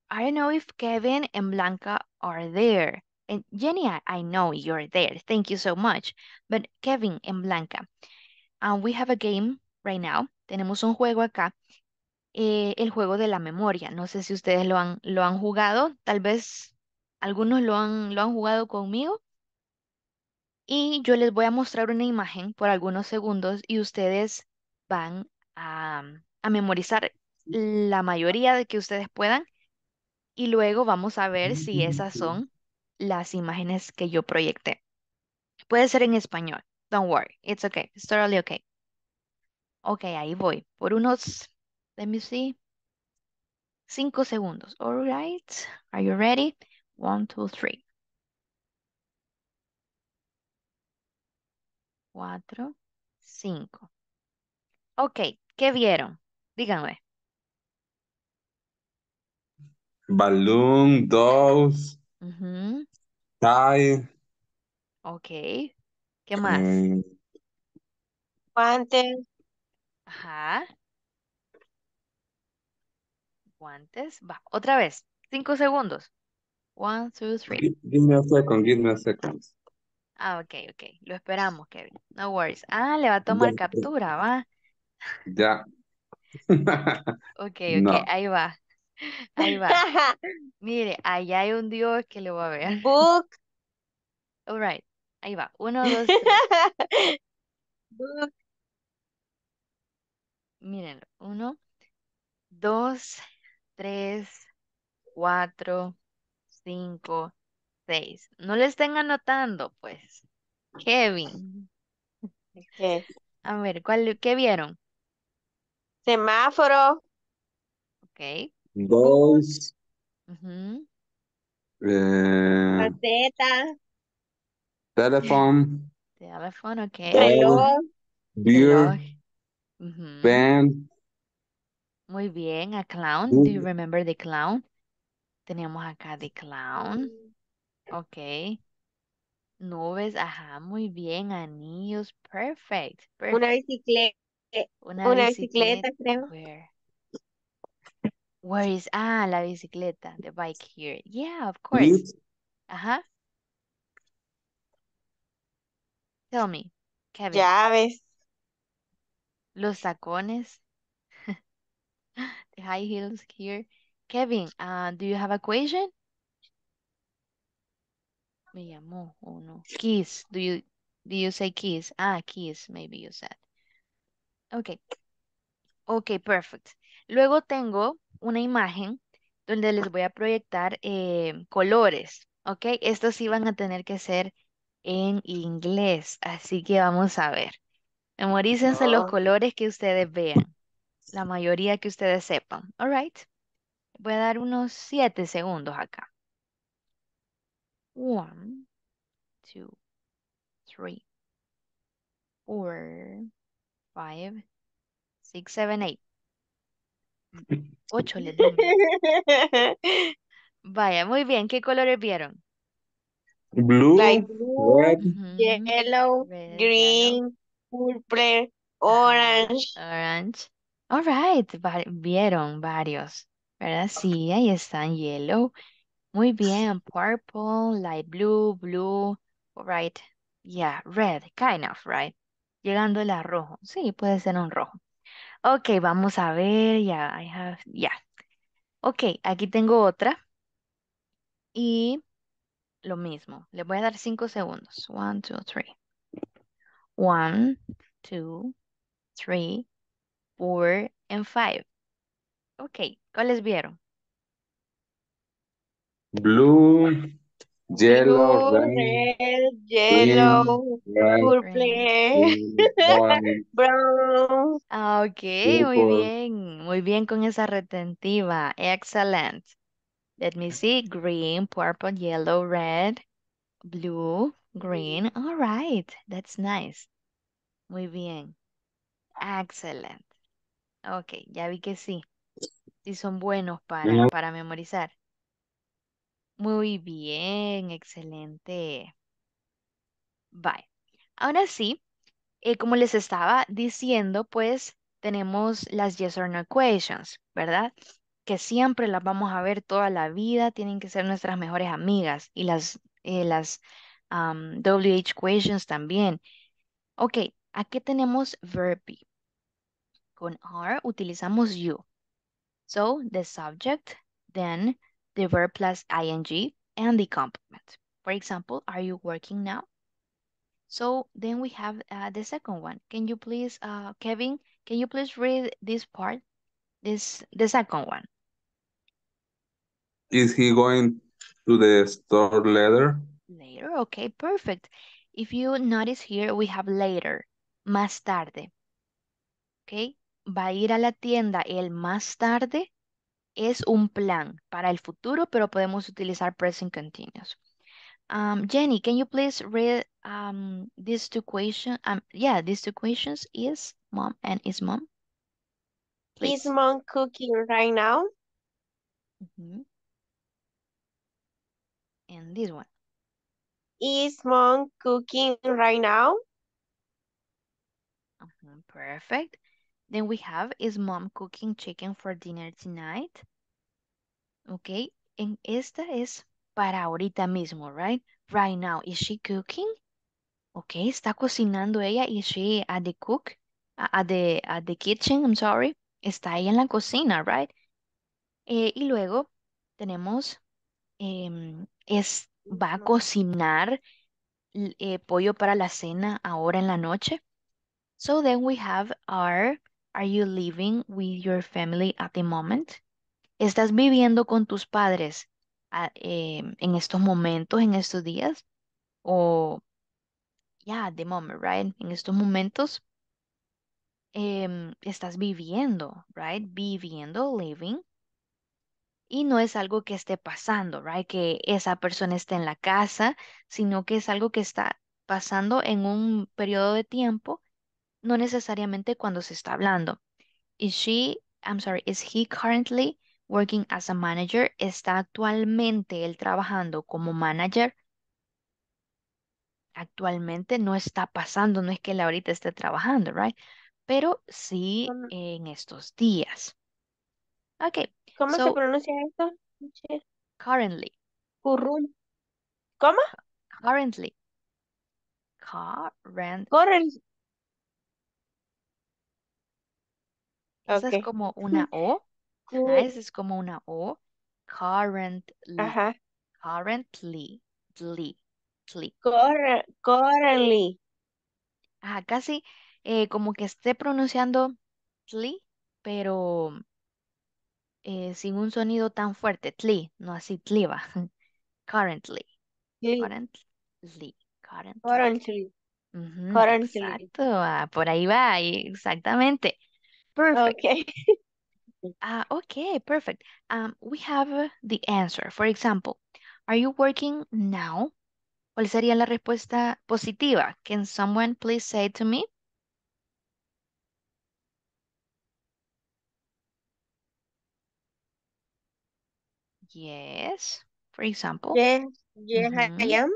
[SPEAKER 1] I don't know if Kevin and Blanca are there. And Jenny, I, I know you're there. Thank you so much. But Kevin and Blanca, uh, we have a game right now. Tenemos un juego acá. Eh, el juego de la memoria. No sé si ustedes lo han, lo han jugado. Tal vez algunos lo han, lo han jugado conmigo. Y yo les voy a mostrar una imagen por algunos segundos y ustedes van a, a memorizar la mayoría de que ustedes puedan. Y luego vamos a ver si esas son las imágenes que yo proyecté. Puede ser en español, Don't worry. It's okay. It's totally okay. Ok, ahí voy. Por unos, let me see. Cinco segundos. All right. Are you ready? One, two, three. Cuatro, cinco. Ok, ¿qué vieron? Díganme.
[SPEAKER 3] Balloon, dolls,
[SPEAKER 1] Ujú,
[SPEAKER 3] tie,
[SPEAKER 1] Ok. ¿Qué más?
[SPEAKER 3] mm,
[SPEAKER 4] Guantes,
[SPEAKER 1] Ajá. Guantes. Va, otra vez. Cinco segundos. One, two, three.
[SPEAKER 3] gi- give me a second, give me a second.
[SPEAKER 1] Ah, ok, ok. Lo esperamos, Kevin. No worries. Ah, le va a tomar
[SPEAKER 3] Ya,
[SPEAKER 1] captura, va.
[SPEAKER 3] ya.
[SPEAKER 1] Ok, ok.
[SPEAKER 3] No.
[SPEAKER 1] Ahí va. Ahí va. Mire, allá hay un Dios que lo va a ver.
[SPEAKER 4] book,
[SPEAKER 1] All right. Ahí va. Uno, dos, tres.
[SPEAKER 4] book,
[SPEAKER 1] Mírenlo. Uno, dos, tres, cuatro, cinco, seis. No le estén anotando, pues. Kevin.
[SPEAKER 4] ¿qué?
[SPEAKER 1] A ver, ¿cuál, qué vieron?
[SPEAKER 4] semáforo,
[SPEAKER 1] Ok.
[SPEAKER 3] Dolls,
[SPEAKER 1] ujú,
[SPEAKER 3] eh,
[SPEAKER 4] maceta,
[SPEAKER 3] telephone,
[SPEAKER 1] Teléfono, ok.
[SPEAKER 4] reloj,
[SPEAKER 3] beer, band,
[SPEAKER 1] Muy bien. A clown. Do you remember the clown? Teníamos acá the clown. Ok. Nubes, ajá, muy bien. Anillos, perfect,
[SPEAKER 4] una bicicleta,
[SPEAKER 1] Una
[SPEAKER 4] una
[SPEAKER 1] bicicleta,
[SPEAKER 4] bicicleta, creo.
[SPEAKER 1] where? Where is, ah, la bicicleta, the bike here. Yeah, of course.
[SPEAKER 3] it,
[SPEAKER 1] Ajá. Tell me, Kevin,
[SPEAKER 4] Llaves,
[SPEAKER 1] los tacones, the high heels here. Kevin, uh, do you have a question? Me llamó o no. Keys, do you, do you say keys? Ah, keys, maybe you said. Okay. Ok, perfect. Luego tengo una imagen donde les voy a proyectar eh, colores, ¿ok? Estos sí van a tener que ser en inglés, así que vamos a ver. Memorícense los colores que ustedes vean, la mayoría que ustedes sepan, all right? Voy a dar unos siete segundos acá. One, two, three, four, five, six, seven, eight. Ocho les. Vaya, muy bien. ¿Qué colores vieron?
[SPEAKER 3] blue,
[SPEAKER 4] like blue,
[SPEAKER 3] red,
[SPEAKER 4] yellow,
[SPEAKER 1] Red, yellow.
[SPEAKER 4] green, purple, orange.
[SPEAKER 1] Orange. All right, va- vieron varios, ¿verdad? Sí, ahí están. Yellow. Muy bien. Purple, light blue, blue. All right. Yeah, red, kind of, right? Llegando a rojo. Sí, puede ser un rojo. Ok, vamos a ver. Ya, I have, ya. Ok, aquí tengo otra. Y lo mismo. Le voy a dar cinco segundos. One, two, three. One, two, three, four, and five. Ok, ¿cuáles vieron?
[SPEAKER 3] blue, yellow, red,
[SPEAKER 4] yellow,
[SPEAKER 3] red,
[SPEAKER 4] purple, brown.
[SPEAKER 1] Ah, ok, muy
[SPEAKER 3] purple,
[SPEAKER 1] bien. Muy bien con esa retentiva. Excellent. Let me see. Green, purple, yellow, red, blue, green. All right. That's nice. Muy bien. Excellent. Ok, ya vi que sí. Sí son buenos para, para memorizar. Muy bien, excelente. Bye. Ahora sí, eh, como les estaba diciendo, pues tenemos las yes or no questions, ¿verdad? Que siempre las vamos a ver toda la vida, tienen que ser nuestras mejores amigas y las, eh, las WH questions también. Ok, aquí tenemos verb. Con are utilizamos you. So, the subject, then the verb plus ing, and the complement. For example, are you working now? So then we have uh, the second one. Can you please, uh, Kevin, can you please read this part? This the second one.
[SPEAKER 3] Is he going to the store later?
[SPEAKER 1] Later, okay, perfect. If you notice here, we have later, más tarde. Okay, Va a ir a la tienda el más tarde. Es un plan para el futuro, pero podemos utilizar present continuous. Um, Jenny, can you please read um, these two questions? Um, yeah, these two questions is mom and is mom.
[SPEAKER 4] Is
[SPEAKER 1] Please.
[SPEAKER 4] mom cooking right now?
[SPEAKER 1] Mhm. And this one.
[SPEAKER 4] Is mom cooking right now?
[SPEAKER 1] Mhm, Perfect. Then we have, is mom cooking chicken for dinner tonight? Ok, en esta es para ahorita mismo, right? Right now, is she cooking? Ok, está cocinando ella. Is she at the cook? At the, at the kitchen, I'm sorry. Está ella en la cocina, right? Eh, y luego tenemos, em, es, va a cocinar eh, pollo para la cena ahora en la noche. So then we have our, are you living with your family at the moment? ¿Estás viviendo con tus padres ah, em, en estos momentos, en estos días? O, yeah, at the moment, right? En estos momentos em, estás viviendo, right? Viviendo, living. Y no es algo que esté pasando, right? Que esa persona esté en la casa, sino que es algo que está pasando en un periodo de tiempo, no necesariamente cuando se está hablando. Is she, I'm sorry, is he currently working as a manager? ¿Está actualmente él trabajando como manager? Actualmente no está pasando, no es que él ahorita esté trabajando, right? Pero sí
[SPEAKER 4] ¿Cómo,
[SPEAKER 1] en estos días. Okay,
[SPEAKER 4] cómo se pronuncia esto?
[SPEAKER 1] Currently,
[SPEAKER 4] Currul. ¿Cómo?
[SPEAKER 1] currently, current,
[SPEAKER 4] Corre.
[SPEAKER 1] Esa es como una O, esa es como una O, currently,
[SPEAKER 4] Ajá.
[SPEAKER 1] currently, ly, ly.
[SPEAKER 4] Corre, currently.
[SPEAKER 1] Ajá, casi eh, como que esté pronunciando tli, pero eh, sin un sonido tan fuerte, tli, no así. Currently,
[SPEAKER 4] Lee.
[SPEAKER 1] currently, currently.
[SPEAKER 4] Currently.
[SPEAKER 1] Ujú,
[SPEAKER 4] Currently.
[SPEAKER 1] exacto, ah, por ahí va, ahí, exactamente. Perfect.
[SPEAKER 4] Okay.
[SPEAKER 1] Ah, okay, perfect. Um, we have uh, the answer. For example, are you working now? ¿Cuál sería la respuesta positiva? Can someone please say to me? Yes, for example.
[SPEAKER 4] Yes, yes, I am.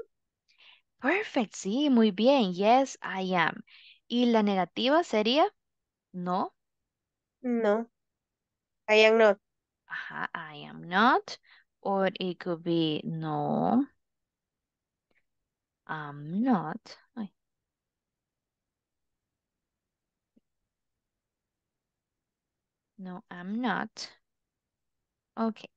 [SPEAKER 1] Perfect, sí, muy bien. Yes, I am. ¿Y la negativa sería no?
[SPEAKER 4] No, I am not.
[SPEAKER 1] Ajá, I am not. Or it could be no, I'm not. Ay, no, I'm not. Okay.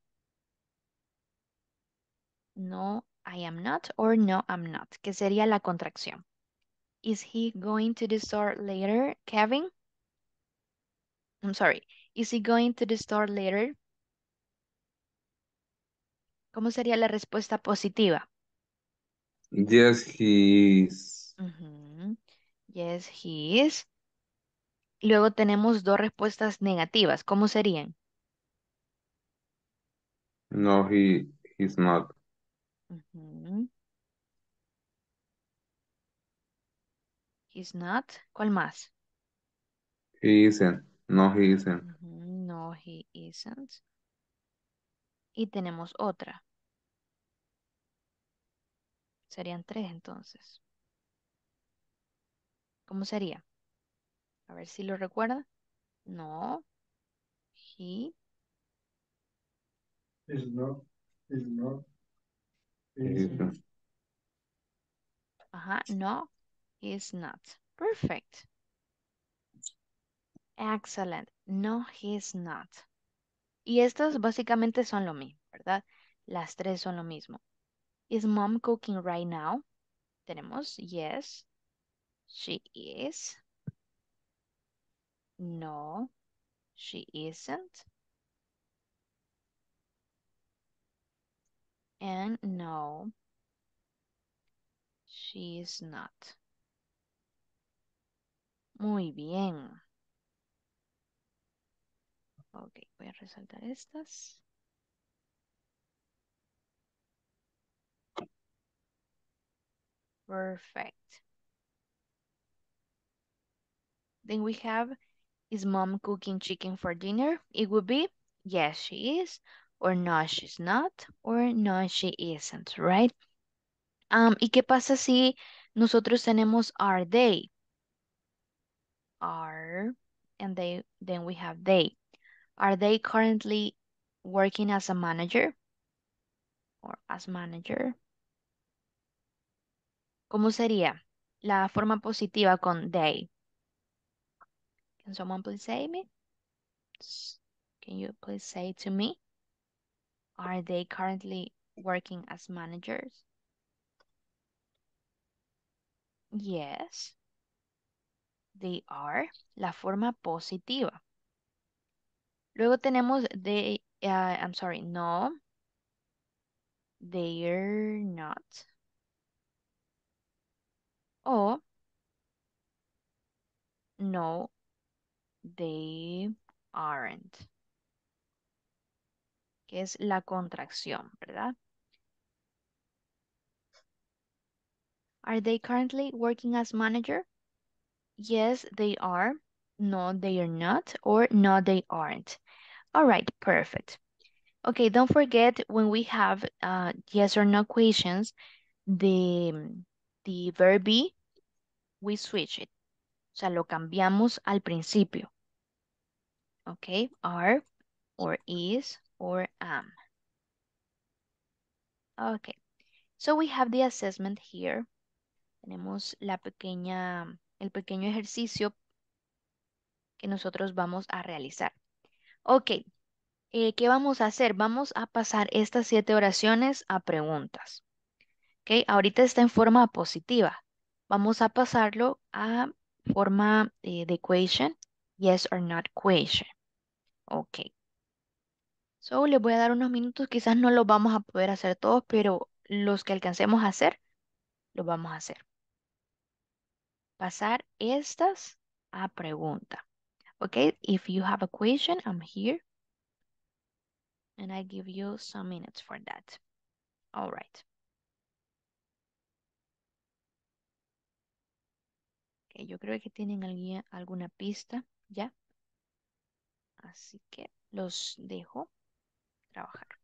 [SPEAKER 1] No, I am not. Or no, I'm not. ¿Qué sería la contracción? Is he going to the store later, Kevin? I'm sorry. Is he going to the store later? ¿Cómo sería la respuesta positiva?
[SPEAKER 3] Yes, he is.
[SPEAKER 1] Yes, he is. Luego tenemos dos respuestas negativas. ¿Cómo serían?
[SPEAKER 3] No, he he's not.
[SPEAKER 1] Ujú. He's not. ¿Cuál más?
[SPEAKER 3] He isn't. No, he isn't.
[SPEAKER 1] Ujú, No, he isn't. Y tenemos otra. Serían tres entonces. ¿Cómo sería? A ver si lo recuerda. No, he,
[SPEAKER 3] He's not. He's not. He isn't.
[SPEAKER 1] ajá, no, he's not. Perfect. Excellent. No, he's not. Y estas básicamente son lo mismo, ¿verdad? Las tres son lo mismo. Is mom cooking right now? Tenemos yes, she is. No, she isn't. And no, She is not. Muy bien. Ok, voy a resaltar estas. Perfect. Then we have, is mom cooking chicken for dinner? It would be, yes, she is, or no, she's not, or no, she isn't, right? Um, ¿Y qué pasa si nosotros tenemos are they? Are, and they, then we have they. Are they currently working as a manager? Or as manager? ¿Cómo sería la forma positiva con they? Can someone please say me? Can you please say to me? Are they currently working as managers? Yes. They are. La forma positiva. Luego tenemos they, uh, I'm sorry, no. They're not. O no, they aren't. Que es la contracción, ¿verdad? Are they currently working as manager? Yes, they are. No, they are not. Or no, they aren't. All right, perfect. Okay, don't forget when we have uh, yes or no questions, the, the verb be, we switch it. O sea, lo cambiamos al principio. Okay, are, or is, or am. Okay, so we have the assessment here. Tenemos la pequeña, el pequeño ejercicio que nosotros vamos a realizar. Ok, eh, ¿qué vamos a hacer? Vamos a pasar estas siete oraciones a preguntas. Ok, ahorita está en forma positiva. Vamos a pasarlo a forma eh, de question, yes or not question. Ok. So, les voy a dar unos minutos, quizás no los vamos a poder hacer todos, pero los que alcancemos a hacer, los vamos a hacer. Pasar estas a pregunta. Okay, if you have a question, I'm here. And I give you some minutes for that. All right. Okay, yo creo que tienen alguna, alguna pista ya. Así que los dejo trabajar.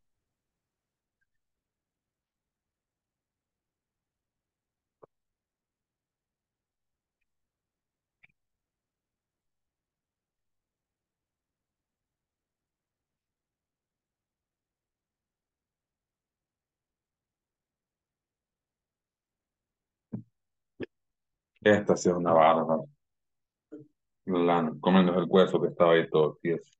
[SPEAKER 3] Esta sí es una bárbara. La, comiéndose el hueso que estaba ahí todo tieso.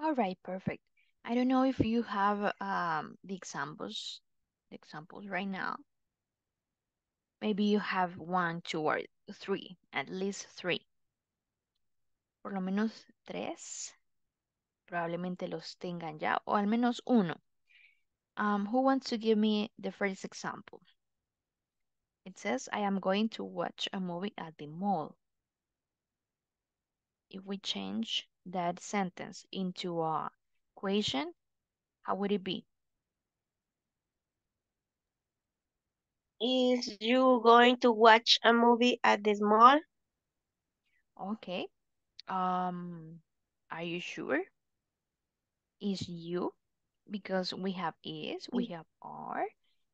[SPEAKER 1] All right, perfect. I don't know if you have um the examples, the examples right now. Maybe you have one, two, or three, at least three. Por lo menos tres. Probablemente los tengan ya, o al menos uno. Um, who wants to give me the first example? It says, I am going to watch a movie at the mall. If we change that sentence into a equation, how would it be?
[SPEAKER 4] Is you going to watch a movie at the mall?
[SPEAKER 1] Okay. Um, are you sure? Is you? Because we have is, we have are,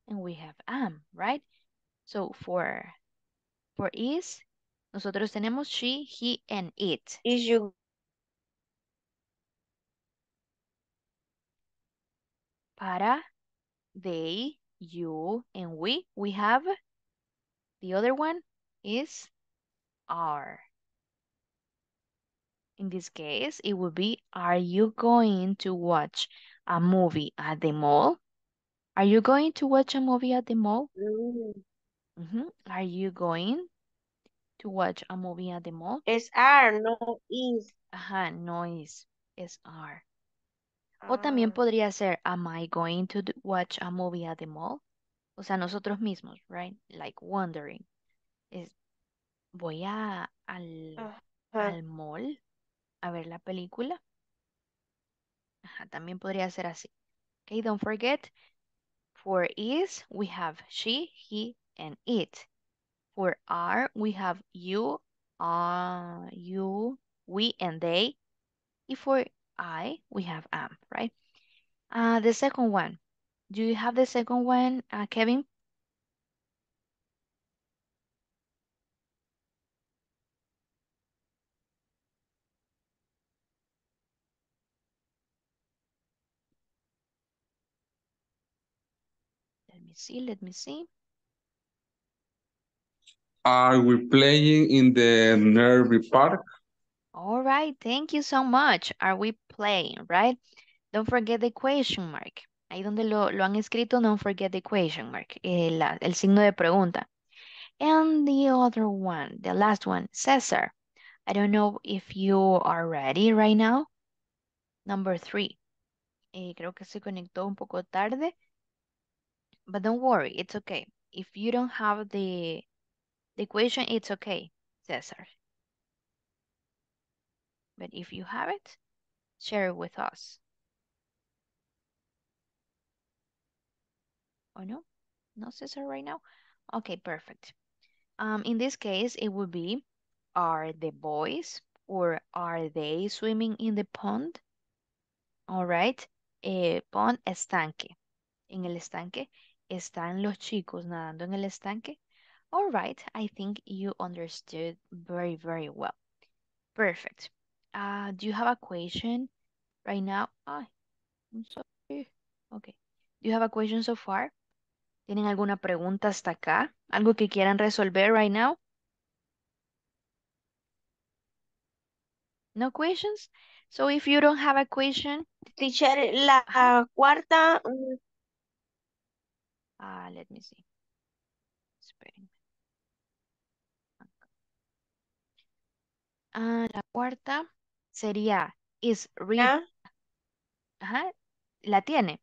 [SPEAKER 1] and we have am, right? So for for is, nosotros tenemos she, he, and it.
[SPEAKER 4] Is you
[SPEAKER 1] Para they, you, and we, we have the other one is are. In this case, it would be, are you going to watch a movie at the mall? Are you going to watch a movie at the mall?
[SPEAKER 4] Mm,
[SPEAKER 1] Mhm. Are you going to watch a movie at the mall?
[SPEAKER 4] es are, no is.
[SPEAKER 1] Ajá, no es, es are. O también
[SPEAKER 4] Ah,
[SPEAKER 1] podría ser, am I going to d- watch a movie at the mall? O sea, nosotros mismos, right? Like wondering. Es, voy a al,
[SPEAKER 4] ajá.
[SPEAKER 1] al mall a ver la película. Ajá, también podría ser así. Okay, don't forget, for is, we have she, he, and it. For are, we have you, uh, you, we, and they. Y for I, we have am, right? Uh, the second one. Do you have the second one, uh, Kevin? Let me see, let me see.
[SPEAKER 3] Are we playing in the Nervy Park?
[SPEAKER 1] All right, thank you so much. Are we playing, right? Don't forget the question mark. Ahí donde lo, lo han escrito, don't forget the question mark, el, el signo de pregunta. And the other one, the last one, Cesar. I don't know if you are ready right now. Number three. Eh, creo que se conectó un poco tarde. But don't worry, it's okay. If you don't have the, the equation, it's okay, Cesar. But if you have it, share it with us. Oh, no? No, Cesar, right now? Okay, perfect. Um, in this case, it would be, are the boys or are they swimming in the pond? All right. Eh, pond, estanque. En el estanque, ¿están los chicos nadando en el estanque? All right, I think you understood very, very well. Perfect. Uh, do you have a question right now? Ay, I'm sorry. Okay. Do you have a question so far? ¿Tienen alguna pregunta hasta acá? ¿Algo que quieran resolver right now? No questions? So if you don't have a question,
[SPEAKER 4] Teacher, la
[SPEAKER 1] Ajá.
[SPEAKER 4] cuarta, mm,
[SPEAKER 1] ah, let me see. Ah, la cuarta sería is read.
[SPEAKER 4] ya,
[SPEAKER 1] Ajá. ¿La tiene?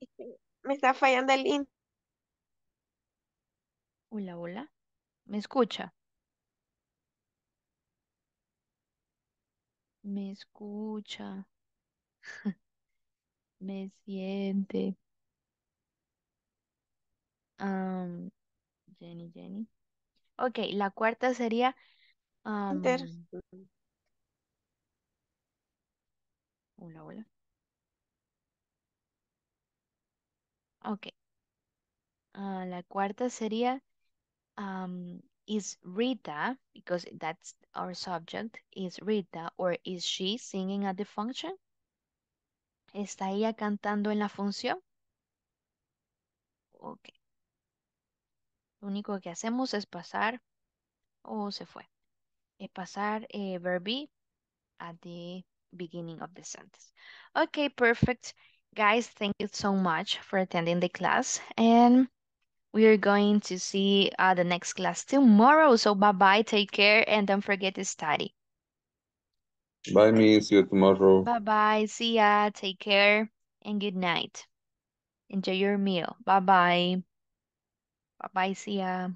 [SPEAKER 4] me está fallando el in.
[SPEAKER 1] Hola, hola. ¿Me escucha? Me escucha. Me siente. Am, Jenny, Jenny. Ok, la cuarta sería
[SPEAKER 4] Enter.
[SPEAKER 1] am, hola, hola. Ok. Ah, la cuarta sería um, is Rita, because that's our subject, is Rita or is she singing at the function? ¿Está ella cantando en la función? Ok. Lo único que hacemos es pasar, o se fue, es pasar eh, verb at the beginning of the sentence. Okay, perfect. Guys, thank you so much for attending the class. And we are going to see uh, the next class tomorrow. So bye-bye, take care, and don't forget to study.
[SPEAKER 3] Bye, me. See you tomorrow.
[SPEAKER 1] Bye-bye, see ya, take care, and good night. Enjoy your meal. Bye-bye. Bye-bye, see ya.